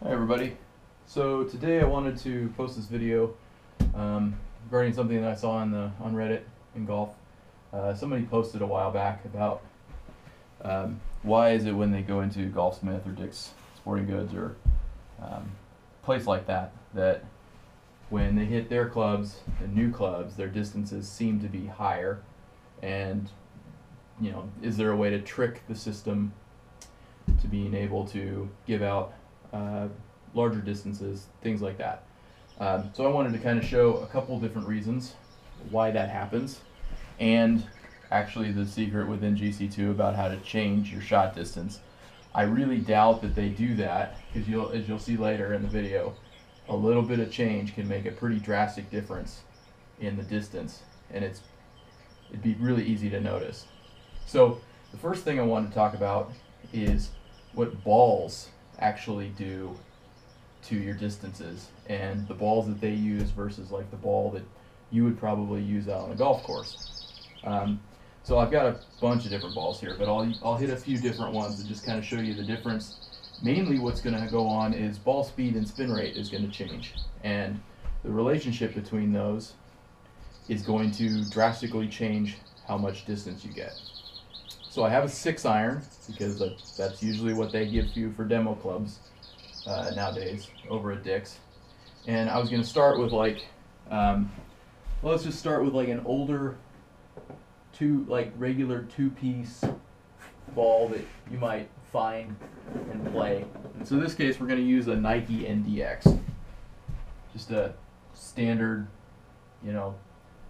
Hi everybody. So today I wanted to post this video um, regarding something that I saw on the on Reddit in golf. Uh, somebody posted a while back about um, why is it when they go into Golfsmith or Dick's Sporting Goods or um, place like that that when they hit their clubs, the new clubs, their distances seem to be higher, and you know, is there a way to trick the system to being able to give out uh, larger distances, things like that. Um, so I wanted to kind of show a couple different reasons why that happens, and actually the secret within GC2 about how to change your shot distance. I really doubt that they do that because you'll, as you'll see later in the video, a little bit of change can make a pretty drastic difference in the distance, and it's it'd be really easy to notice. So the first thing I want to talk about is what balls actually do to your distances and the balls that they use versus like the ball that you would probably use out on a golf course. Um, so I've got a bunch of different balls here, but I'll, I'll hit a few different ones and just kind of show you the difference. Mainly what's going to go on is ball speed and spin rate is going to change. And the relationship between those is going to drastically change how much distance you get. So I have a six iron because that's usually what they give you for demo clubs uh, nowadays over at Dick's. And I was going to start with like, um, well, let's just start with like an older two, like regular two piece ball that you might find and play. And so in this case, we're going to use a Nike NDX. Just a standard, you know,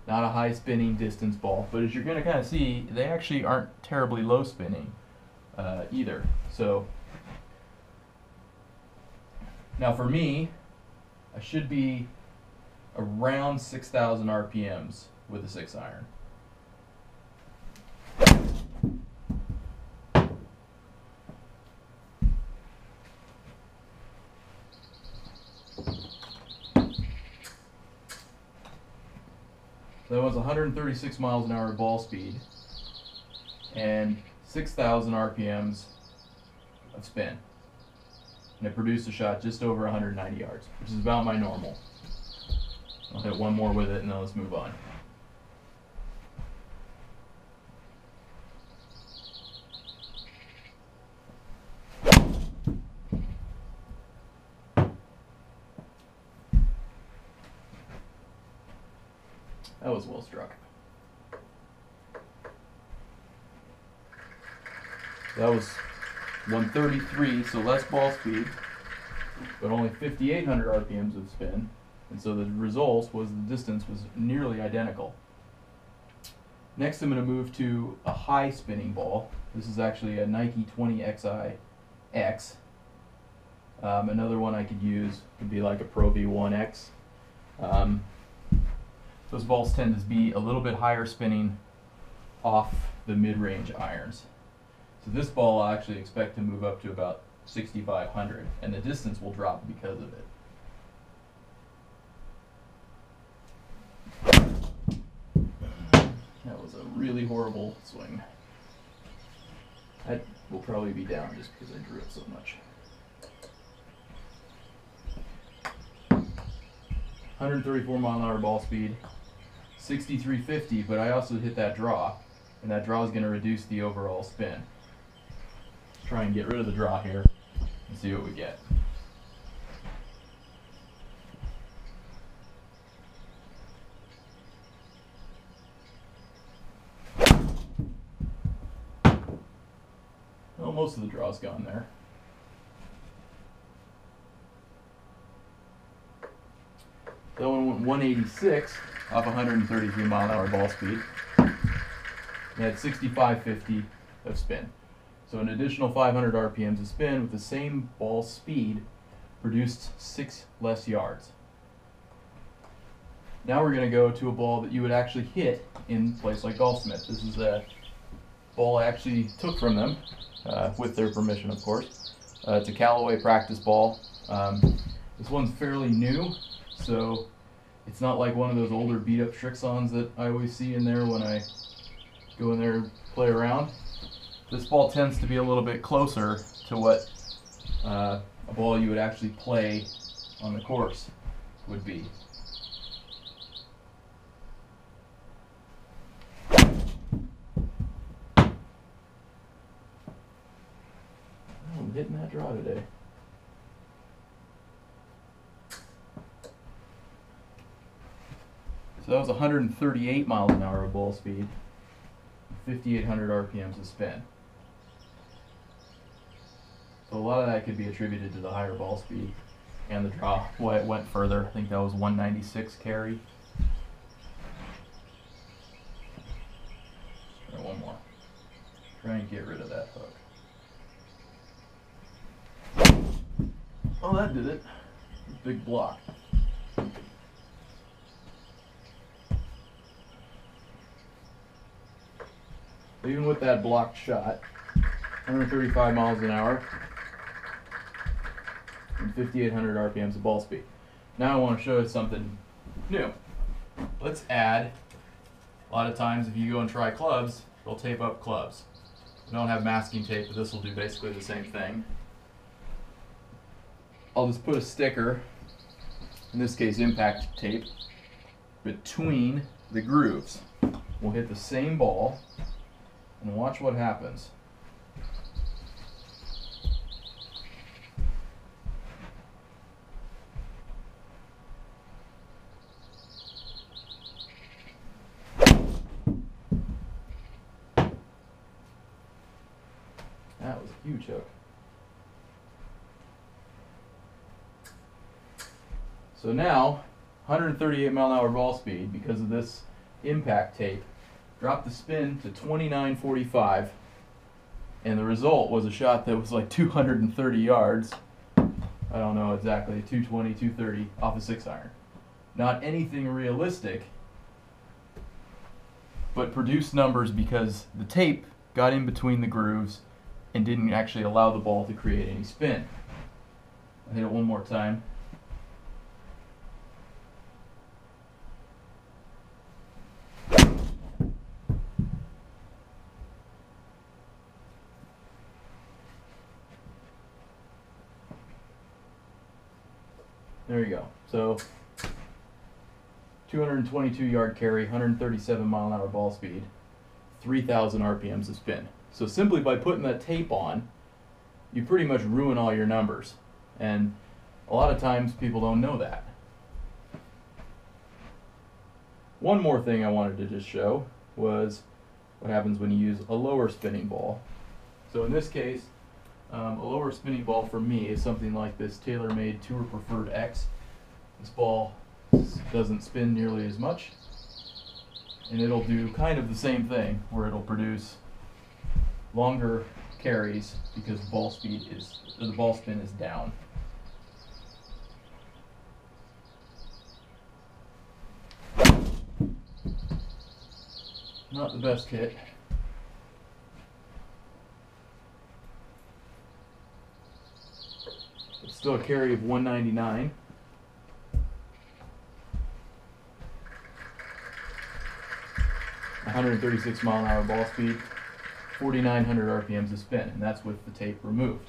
not a high spinning distance ball. But as you're going to kind of see, they actually aren't terribly low spinning uh, either. So now for me, I should be around 6,000 RPMs with a six iron. 136 miles an hour ball speed and 6,000 RPMs of spin. And it produced a shot just over 190 yards, which is about my normal. I'll hit one more with it and then let's move on. That was well struck. That was 133, so less ball speed, but only 5,800 RPMs of spin. And so the result was the distance was nearly identical. Next, I'm going to move to a high spinning ball. This is actually a Nike 20Xi X. Um, another one I could use would be like a Pro V1X. Um, those balls tend to be a little bit higher spinning off the mid-range irons. So this ball I actually expect to move up to about 6,500 and the distance will drop because of it. That was a really horrible swing. That will probably be down just because I drew it so much. 134 mile an hour ball speed, 6350, but I also hit that draw, and that draw is going to reduce the overall spin. Try and get rid of the draw here and see what we get. Well, most of the draw's gone there. That one went 186 off 133 mile an hour ball speed. It had 6550 of spin. So an additional 500 RPMs of spin with the same ball speed produced six less yards. Now we're going to go to a ball that you would actually hit in a place like Golfsmith. This is a ball I actually took from them, uh, with their permission of course. Uh, it's a Callaway practice ball. Um, this one's fairly new, so it's not like one of those older beat up Srixons that I always see in there when I go in there and play around. This ball tends to be a little bit closer to what uh, a ball you would actually play on the course would be. Oh, I'm hitting that draw today. So that was 138 miles an hour of ball speed, 5,800 RPMs of spin. So a lot of that could be attributed to the higher ball speed and the draw. Why it went further, I think that was 196 carry. One more. Try and get rid of that hook. Oh, that did it. Big block. Even with that blocked shot, 135 miles an hour and 5,800 RPMs of ball speed. Now I want to show you something new. Let's add, a lot of times if you go and try clubs, they'll tape up clubs. We don't have masking tape, but this will do basically the same thing. I'll just put a sticker, in this case impact tape, between the grooves. We'll hit the same ball and watch what happens. That was a huge hook. So now, 138 mile an hour ball speed because of this impact tape dropped the spin to 29.45 and the result was a shot that was like 230 yards. I don't know exactly 220 230 off a six iron. Not anything realistic but produced numbers because the tape got in between the grooves and didn't actually allow the ball to create any spin. I hit it one more time There you go. So 222 yard carry, 137 mile an hour ball speed, 3,000 RPMs of spin. So simply by putting that tape on, you pretty much ruin all your numbers. And a lot of times people don't know that. One more thing I wanted to just show was what happens when you use a lower spinning ball. So in this case, um, a lower spinning ball for me is something like this TaylorMade Tour Preferred X. This ball doesn't spin nearly as much, and it'll do kind of the same thing, where it'll produce longer carries because the ball speed is the ball spin is down. Not the best kit. Still a carry of 199. One hundred thirty-six mile an hour ball speed, forty-nine hundred RPMs of spin, and that's with the tape removed.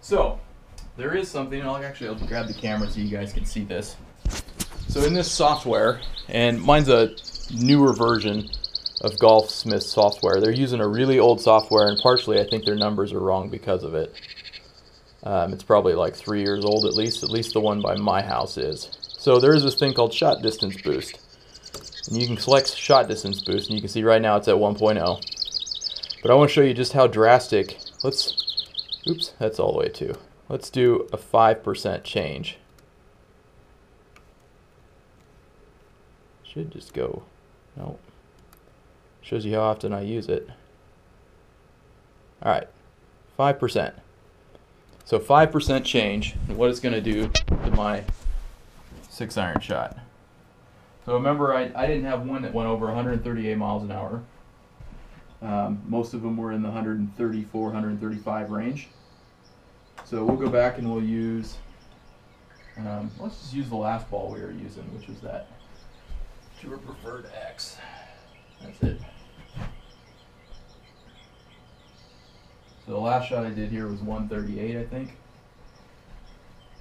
So, there is something. I'll actually I'll grab the camera so you guys can see this. So in this software, and mine's a newer version of Golfsmith software. They're using a really old software, and partially I think their numbers are wrong because of it. Um, it's probably like three years old at least. At least the one by my house is. So there is this thing called shot distance boost. And you can select shot distance boost, and you can see right now it's at 1.0. But I want to show you just how drastic. Let's, oops, that's all the way to. Let's do a 5% change. Should just go, no. Shows you how often I use it. All right, 5%. So 5% change, and what it's going to do to my six iron shot. So remember, I, I didn't have one that went over 138 miles an hour. Um, most of them were in the 134, 135 range. So we'll go back and we'll use, um, let's just use the last ball we were using, which was that Tour Preferred X. That's it. So the last shot I did here was 138, I think.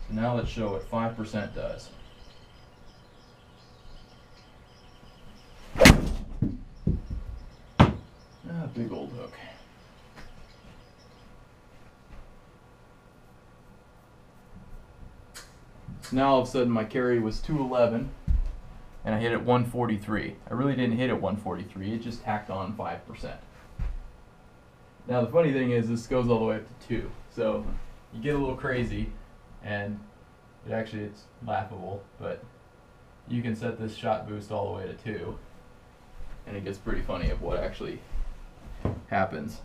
So now let's show what 5% does. Ah, big old hook. So now all of a sudden my carry was 211 and I hit it 143. I really didn't hit it 143, it just tacked on 5%. Now the funny thing is this goes all the way up to 2. So you get a little crazy and it actually it's laughable, but you can set this shot boost all the way to 2 and it gets pretty funny of what actually happens.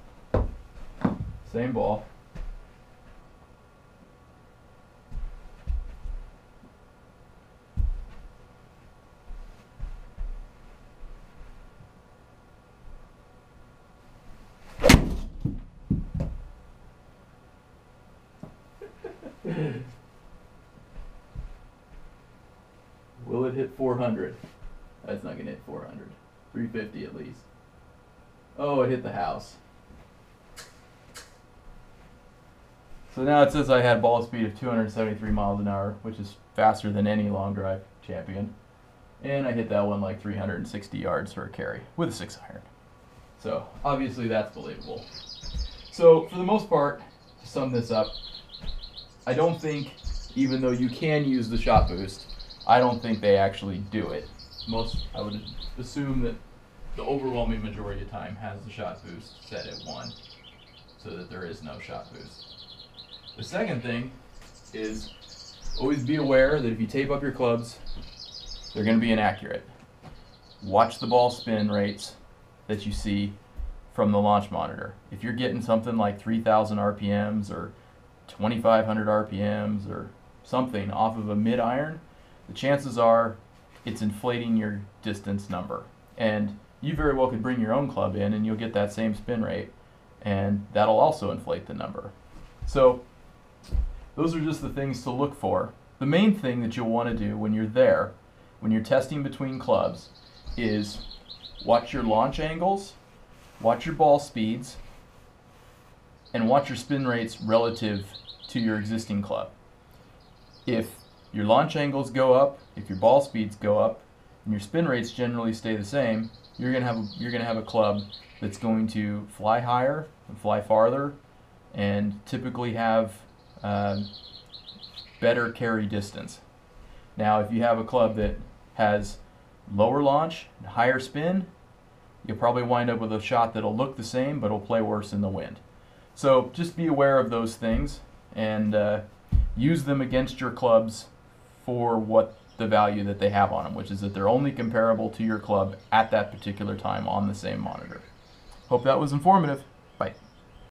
Same ball. Will it hit 400? That's not gonna hit 400. 350 at least. Oh, it hit the house. So now it says I had ball speed of 273 miles an hour, which is faster than any long drive champion. And I hit that one like 360 yards for a carry with a six iron. So obviously that's believable. So for the most part, to sum this up, I don't think, even though you can use the shot boost, I don't think they actually do it. Most, I would assume that the overwhelming majority of time has the shot boost set at one, so that there is no shot boost. The second thing is always be aware that if you tape up your clubs, they're going to be inaccurate. Watch the ball spin rates that you see from the launch monitor. If you're getting something like 3,000 RPMs or 2,500 RPMs or something off of a mid iron, the chances are it's inflating your distance number. And you very well could bring your own club in and you'll get that same spin rate, and that'll also inflate the number. So, those are just the things to look for. The main thing that you'll want to do when you're there, when you're testing between clubs, is watch your launch angles, watch your ball speeds, and watch your spin rates relative to your existing club. If your launch angles go up, if your ball speeds go up, and your spin rates generally stay the same, you're gonna have you're gonna have a club that's going to fly higher fly farther, and typically have uh, better carry distance. Now, if you have a club that has lower launch, and higher spin, you'll probably wind up with a shot that'll look the same, but it'll play worse in the wind. So just be aware of those things and uh, use them against your clubs for what the value that they have on them, which is that they're only comparable to your club at that particular time on the same monitor. Hope that was informative.